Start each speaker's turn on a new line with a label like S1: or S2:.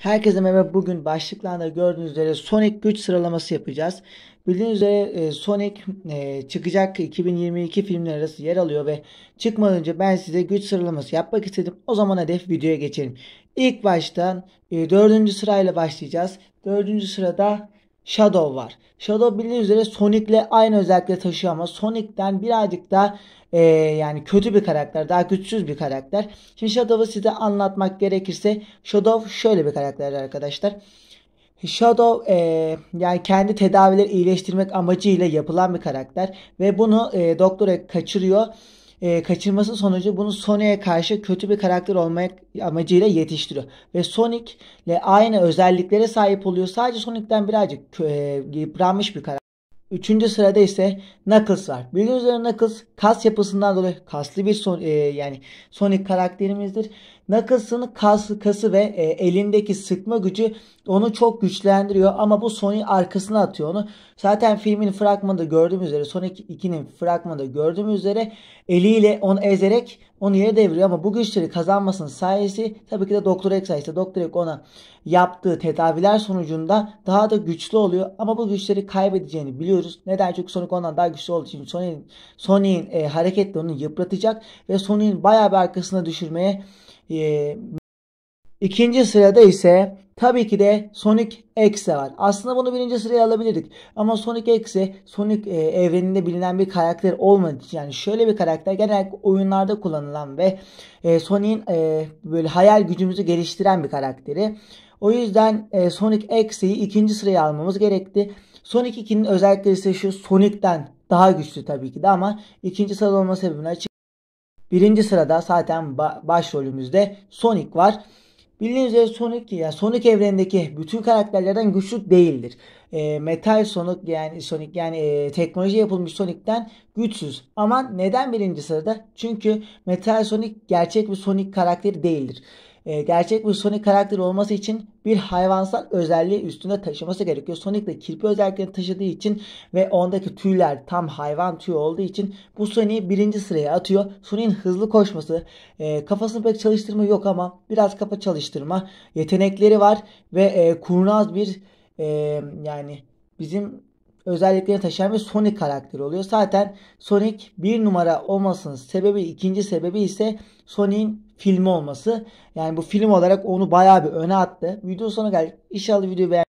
S1: Herkese merhaba. Bugün başlıklarda gördüğünüz üzere Sonic güç sıralaması yapacağız. Bildiğiniz üzere e, Sonic e, çıkacak 2022 filmler arası yer alıyor ve çıkmadan önce ben size güç sıralaması yapmak istedim. O zaman hedef videoya geçelim. İlk baştan e, dördüncü sırayla başlayacağız. Dördüncü sırada Shadow var. Shadow bildiğiniz üzere Sonic'le aynı özellikleri taşıyor ama Sonic'ten birazcık daha e, yani kötü bir karakter, daha güçsüz bir karakter. Şimdi Shadow'u size anlatmak gerekirse Shadow şöyle bir karakter arkadaşlar. Shadow e, yani kendi tedavileri iyileştirmek amacıyla yapılan bir karakter ve bunu e, doktora kaçırıyor e, kaçırması sonucu bunu Sonic'e karşı kötü bir karakter olmak amacıyla yetiştiriyor. Ve Sonic ile aynı özelliklere sahip oluyor. Sadece Sonic'ten birazcık e, yıpranmış bir karakter. Üçüncü sırada ise Knuckles var. Bildiğiniz üzere Knuckles kas yapısından dolayı kaslı bir son, e, yani Sonic karakterimizdir. Knuckles'ın kas, kası ve e, elindeki sıkma gücü onu çok güçlendiriyor ama bu Sonic arkasına atıyor onu. Zaten filmin fragmanında gördüğümüz üzere Sonic 2'nin fragmanında gördüğümüz üzere eliyle onu ezerek onu yere deviriyor ama bu güçleri kazanmasının sayesi tabii ki de Doktor X sayesinde Doktor X ona yaptığı tedaviler sonucunda daha da güçlü oluyor ama bu güçleri kaybedeceğini biliyoruz. Neden? Çünkü Sonic ondan daha güçlü olduğu için Sonic'in Sonic'in e, hareketli onu yıpratacak ve Sonic'in bayağı bir arkasına düşürmeye e, İkinci sırada ise tabii ki de Sonic X var. Aslında bunu birinci sıraya alabilirdik. Ama Sonic X'e Sonic e, evreninde bilinen bir karakter olmadığı için yani şöyle bir karakter genellikle oyunlarda kullanılan ve e, Sonic'in e, böyle hayal gücümüzü geliştiren bir karakteri. O yüzden e, Sonic X'i ikinci sıraya almamız gerekti. Sonic 2'nin özellikleri ise şu Sonic'ten daha güçlü tabii ki de ama ikinci sırada olma sebebini açık. Birinci sırada zaten başrolümüzde Sonic var. Bildiğiniz üzere Sonic ya Sonic evrenindeki bütün karakterlerden güçlü değildir. E, Metal Sonic yani Sonic yani e, teknoloji yapılmış Sonic'ten güçsüz. Ama neden birinci sırada? Çünkü Metal Sonic gerçek bir Sonic karakteri değildir e, gerçek bir Sonic karakteri olması için bir hayvansal özelliği üstünde taşıması gerekiyor. Sonic de kirpi özelliklerini taşıdığı için ve ondaki tüyler tam hayvan tüyü olduğu için bu Sonic'i birinci sıraya atıyor. Sonic'in hızlı koşması, e, kafasını pek çalıştırma yok ama biraz kafa çalıştırma yetenekleri var ve e, kurnaz bir e, yani bizim özelliklerini taşıyan bir Sonic karakteri oluyor. Zaten Sonic bir numara olmasının sebebi ikinci sebebi ise Sonic'in filmi olması. Yani bu film olarak onu bayağı bir öne attı. Video sonu geldik. İnşallah videoyu beğen